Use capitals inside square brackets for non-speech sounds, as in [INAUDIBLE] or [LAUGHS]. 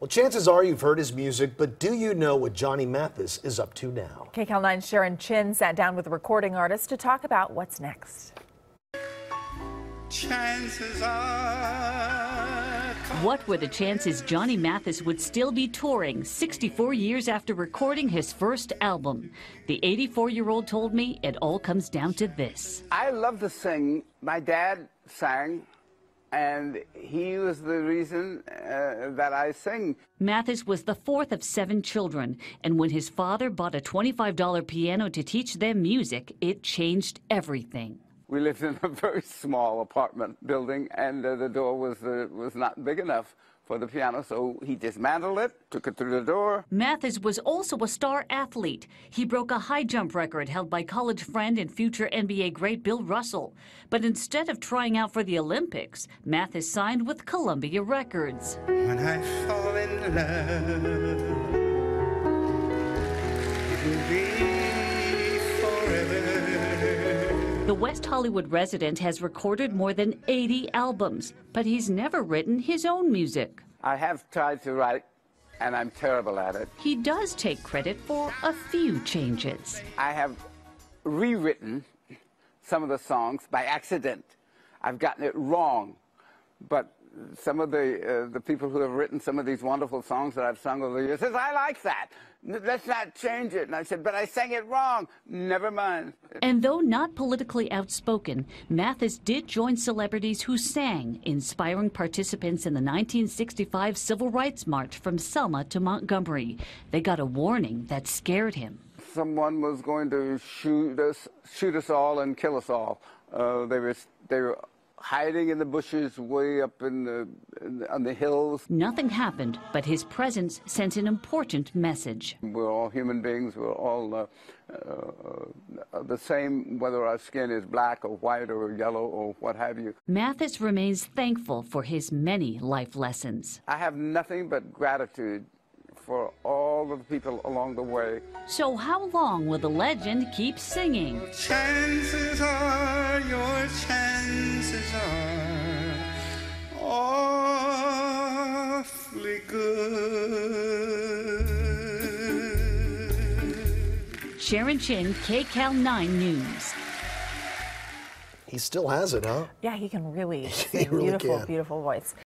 Well, chances are you've heard his music, but do you know what Johnny Mathis is up to now? KCAL 9's Sharon Chin sat down with the recording artist to talk about what's next. Chances are. What were the chances Johnny Mathis would still be touring 64 years after recording his first album? The 84 year old told me it all comes down to this. I love to sing. My dad sang, and he was the reason uh, that I sing. Mathis was the fourth of seven children, and when his father bought a $25 piano to teach them music, it changed everything. We lived in a [LAUGHS] very small apartment building, and uh, the door was, uh, was not big enough for the piano, so he dismantled it, took it through the door. Mathis was also a star athlete. He broke a high jump record held by college friend and future NBA great Bill Russell. But instead of trying out for the Olympics, Mathis signed with Columbia Records. When I fall in love, The West Hollywood resident has recorded more than 80 albums, but he's never written his own music. I have tried to write, and I'm terrible at it. He does take credit for a few changes. I have rewritten some of the songs by accident. I've gotten it wrong, but some of the uh, the people who have written some of these wonderful songs that I've sung over the years says I like that. Let's not change it. And I said, but I sang it wrong. Never mind. And though not politically outspoken, Mathis did join celebrities who sang, inspiring participants in the 1965 Civil Rights March from Selma to Montgomery. They got a warning that scared him. Someone was going to shoot us, shoot us all, and kill us all. Uh, they were they were hiding in the bushes way up in the in the- on the hills. Nothing happened, but his presence sent an important message. We're all human beings. We're all uh, uh, the same, whether our skin is black or white or yellow or what have you. Mathis remains thankful for his many life lessons. I have nothing but gratitude for all of the people along the way. So, how long will the legend keep singing? Chances are, your chances are awfully good. Sharon Chin, KCAL 9 News. He still has it, huh? Yeah, he can really [LAUGHS] He really beautiful, can. beautiful voice.